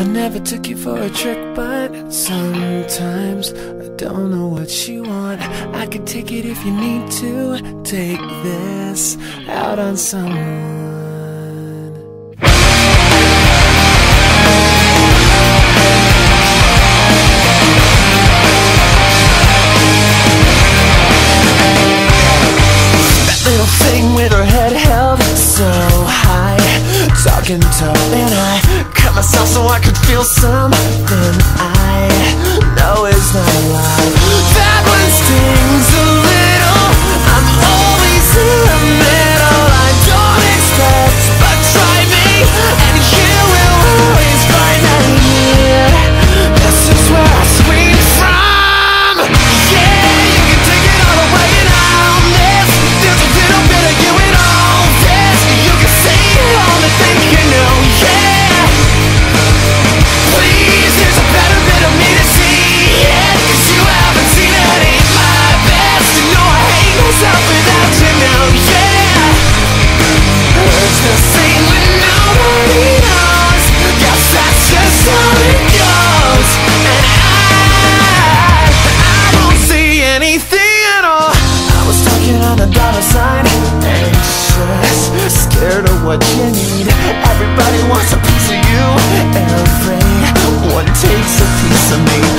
I never took you for a trick, but sometimes I don't know what you want. I could take it if you need to. Take this out on someone. with her head held so high Talking tough and I myself so I could feel something I know is not alive. what you need. Everybody wants a piece of you. Everyone takes a piece of me.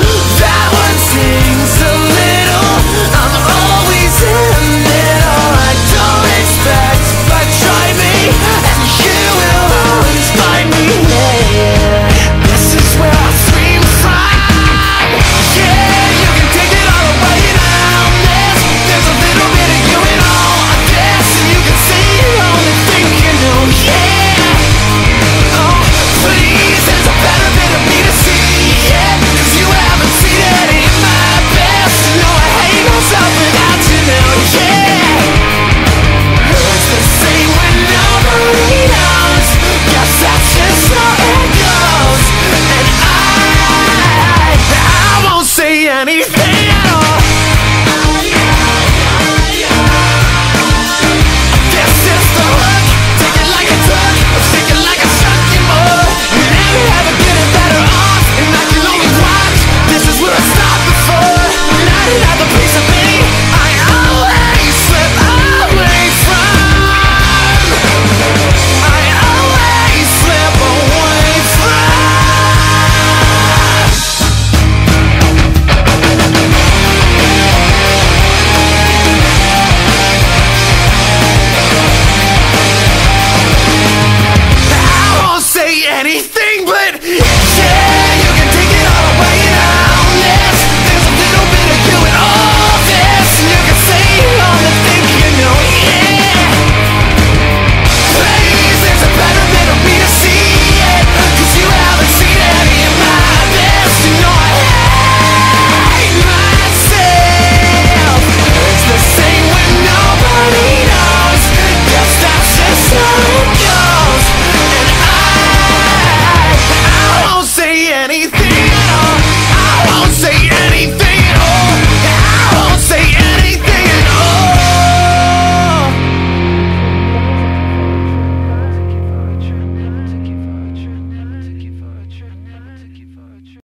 anything but